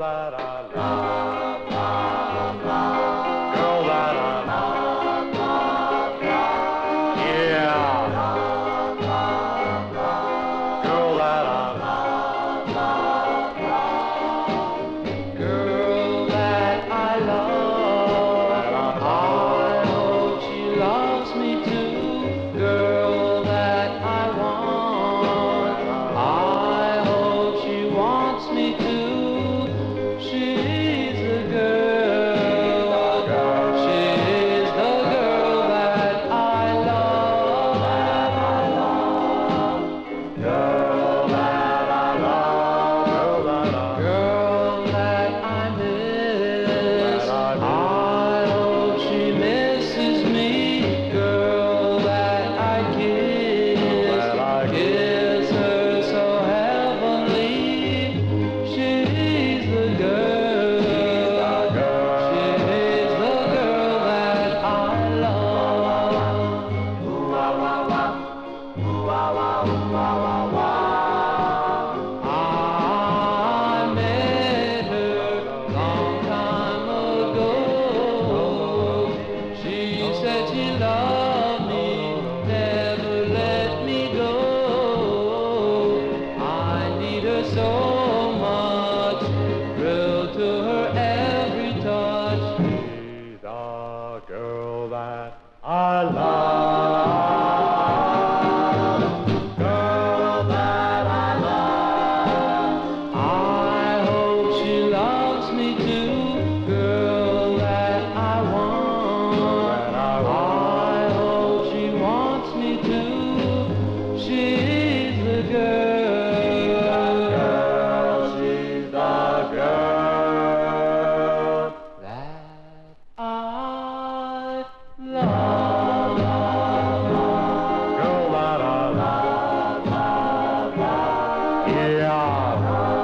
that that I love. Girl that I love. I hope she loves me too. Yeah.